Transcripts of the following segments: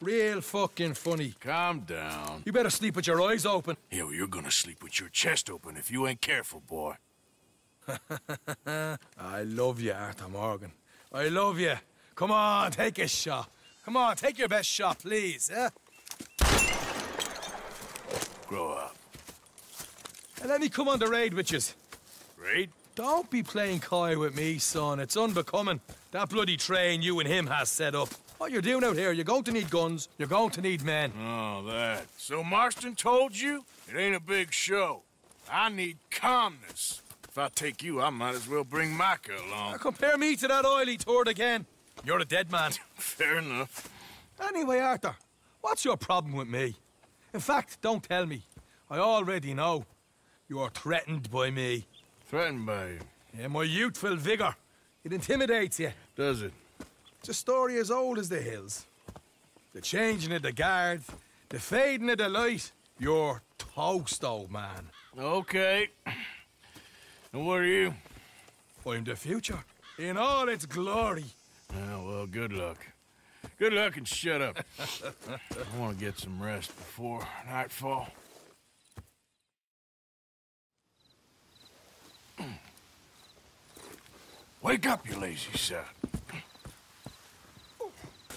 Real fucking funny. Calm down. You better sleep with your eyes open. Yeah, well, you're gonna sleep with your chest open if you ain't careful, boy. I love you, Arthur Morgan. I love you. Come on, take a shot. Come on, take your best shot, please, eh? Grow up. And let me come on the raid with yous. Raid? Don't be playing coy with me, son. It's unbecoming. That bloody train you and him has set up. What you're doing out here, you're going to need guns, you're going to need men. Oh, that. So Marston told you? It ain't a big show. I need calmness. If I take you, I might as well bring Micah Now along. compare me to that oily turd again. You're a dead man. Fair enough. Anyway, Arthur, what's your problem with me? In fact, don't tell me. I already know. You're threatened by me. Threatened by you. Yeah, my youthful vigor. It intimidates you. Does it? It's a story as old as the hills. The changing of the guard, the fading of the light. You're toast, old man. Okay. And what are you? I'm the future. In all its glory. Oh, well, good luck. Good luck and shut up. I want to get some rest before nightfall. Wake up, you lazy son.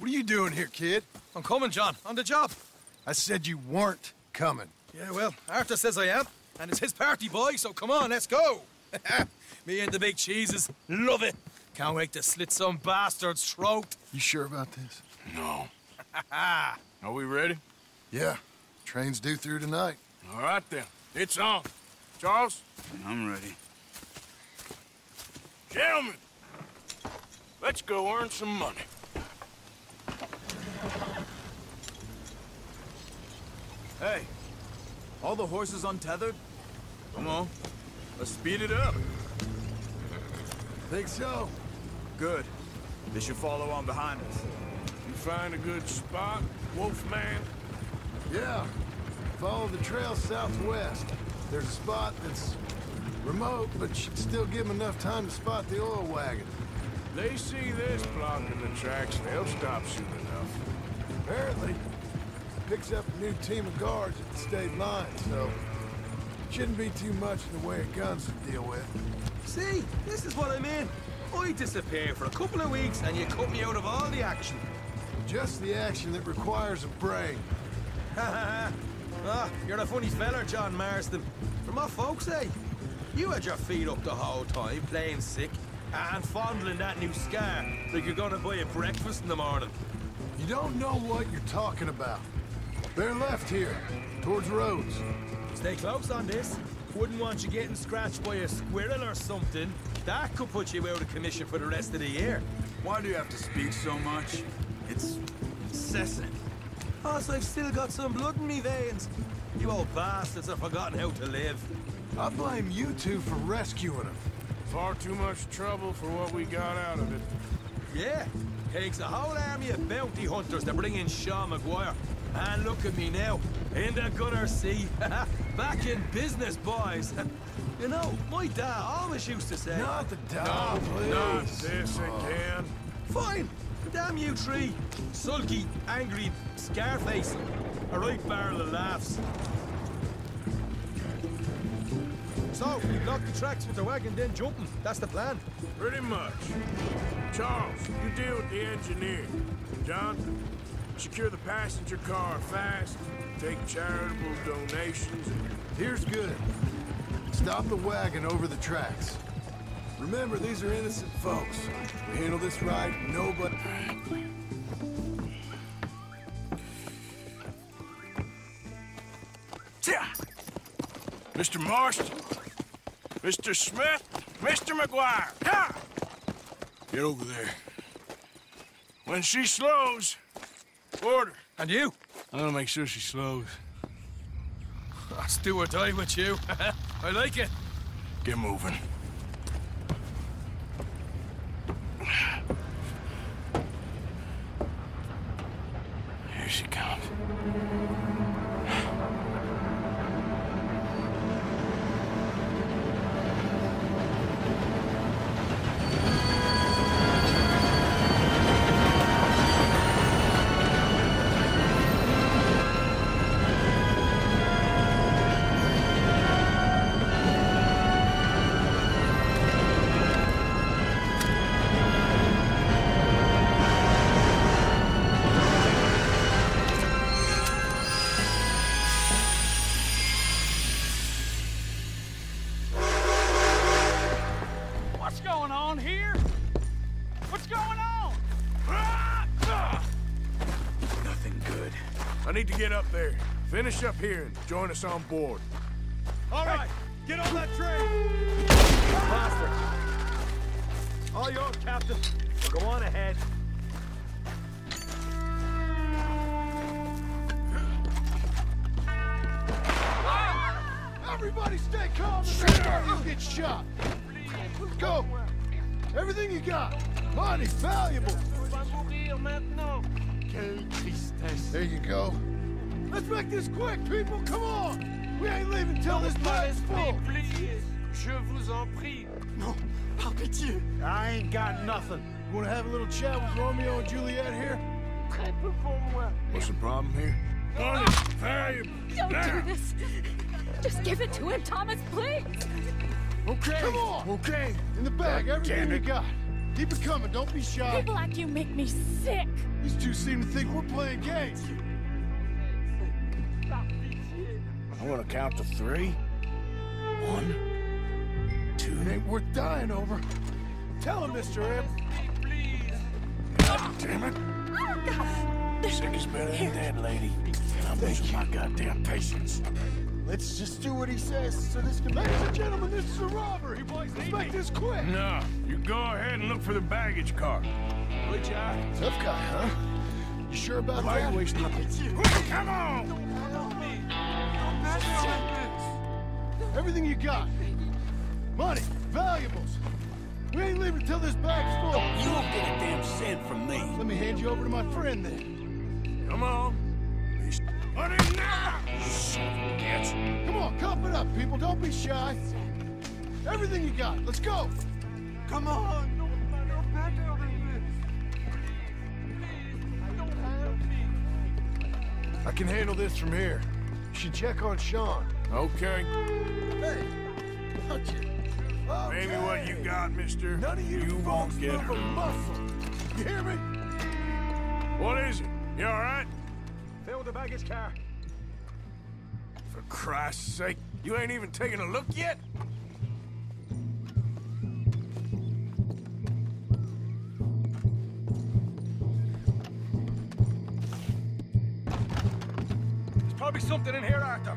What are you doing here, kid? I'm coming, John. On the job. I said you weren't coming. Yeah, well, Arthur says I am. And it's his party, boy, so come on, let's go. Me and the big cheeses. Love it. Can't wait to slit some bastard's throat. You sure about this? No. Are we ready? Yeah. Train's due through tonight. All right, then. It's on. Charles? I'm ready. Gentlemen, let's go earn some money. Hey, all the horses untethered? Come on, let's speed it up. Think so? Good. They should follow on behind us. You find a good spot, Wolfman? Yeah. Follow the trail southwest. There's a spot that's remote, but should still give them enough time to spot the oil wagon. They see this blocking the tracks, they'll stop soon enough. Apparently, picks up a new team of guards at the state line, so shouldn't be too much in the way of guns to deal with. See, this is what I mean. I disappear for a couple of weeks and you cut me out of all the action. Just the action that requires a brain. Ha ha Ah, you're a funny feller, John Marston. From what folks say, you had your feet up the whole time, playing sick, and fondling that new scar like you're gonna buy a breakfast in the morning. You don't know what you're talking about. They're left here, towards Rhodes. Stay close on this. Wouldn't want you getting scratched by a squirrel or something. That could put you out of commission for the rest of the year. Why do you have to speak so much? It's incessant. Plus, I've still got some blood in me veins. You old bastards have forgotten how to live. I blame you two for rescuing him. Far too much trouble for what we got out of it. Yeah, takes a whole army of bounty hunters to bring in Sean Macguire. And look at me now, in the gunner seat. Back in business, boys. you know, my dad always used to say... Not the dog, please. Not this again. Oh. Fine. Damn you three. Sulky, angry, scarface. A right barrel of laughs. So, we block the tracks with the wagon, then jumping. That's the plan. Pretty much. Charles, you deal with the engineer. John, secure the passenger car fast. Take charitable donations. Here's good. Stop the wagon over the tracks. Remember, these are innocent folks. We handle this right, nobody... Mr. Marston, Mr. Smith, Mr. Macguire. Ha! Get over there. When she slows, order. And you? I'm gonna make sure she slows. Let's do or die with you. I like it. Get moving. I need to get up there. Finish up here and join us on board. All right, get on that train. Master. All yours, Captain. Go on ahead. Everybody stay calm before you get shot. Go. Everything you got. Money, valuable. There you go. Let's make this quick, people. Come on. We ain't leaving till this place is full. Je vous en prie. Par pitié. I ain't got nothing. You wanna have a little chat with Romeo and Juliet here? Très peu pour moi. What's the problem here? Money, valuable. Don't ah! Now. do this. Just give it to him, Thomas, please. Okay. Come on. Okay. In the bag, everything you got. Keep it coming. Don't be shy. People like you make me sick. These two seem to think we're playing games. I'm gonna count to three. One, two. It ain't worth dying over. Tell him, Mr. M. Damn it. Ah! Sick is better than dead, lady. And I'm my goddamn patience. Let's just do what he says so this can... Ladies and gentlemen, this is a robbery. Let's make this quick. No, you go ahead and look for the baggage car. Right, Jack. Tough guy, huh? You sure about Why are that? you wasting my Come on! Everything you got. Money, valuables. We ain't leaving till this bag's full. You won't get a damn cent from me. Let me hand you over to my friend then. Come on. Money now! Son of a bitch. Come on, cup it up, people. Don't be shy. Everything you got. Let's go. Come on. No, no better than this. Please. Don't help me. I can handle this from here. You should check on Sean. Okay. Hey, watch it. Maybe what you got, mister. None of you, you folks won't get move a hurt. muscle. You hear me? What is it? You all right? Fill the baggage car. For Christ's sake, you ain't even taken a look yet? There's probably something in here, Arthur.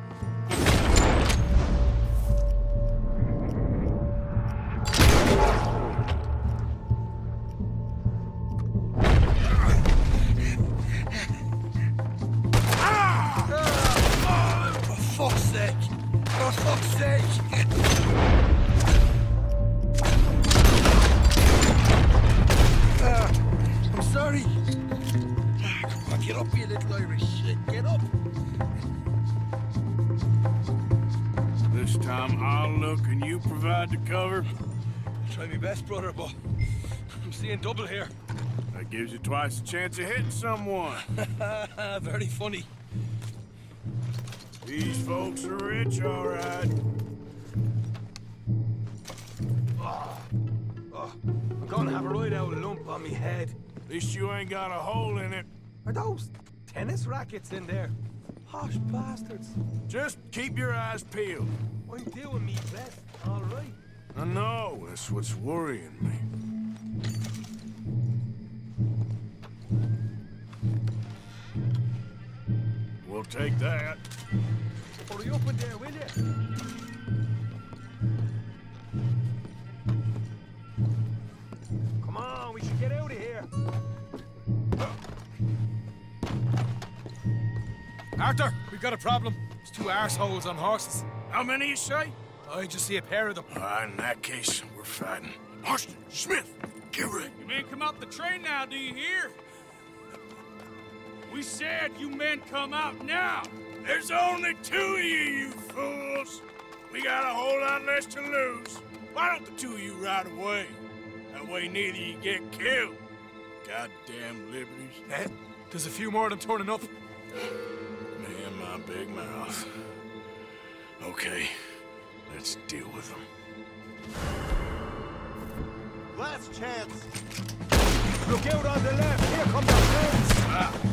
This I'll look and you provide the cover. I'll Try my best, brother, but I'm seeing double here. That gives you twice the chance of hitting someone. Very funny. These folks are rich, all right. Ah, ah, I'm gonna have a right out lump on me head. At least you ain't got a hole in it. Are those tennis rackets in there? Posh bastards. Just keep your eyes peeled. I'm doing me best, all right. I know, that's what's worrying me. We'll take that. Hurry up in there, will you? Arthur, we've got a problem. There's two arseholes on horses. How many you say? I just see a pair of them. Right, in that case, we're fighting. Marston, Smith, get ready. You men come out the train now, do you hear? We said you men come out now. There's only two of you, you fools. We got a whole lot less to lose. Why don't the two of you ride away? That way neither you get killed. Goddamn liberties. Eh? There's a few more of them turning up. My big mouth. Okay, let's deal with them. Last chance. Look out on the left. Here come the friends. Come ah.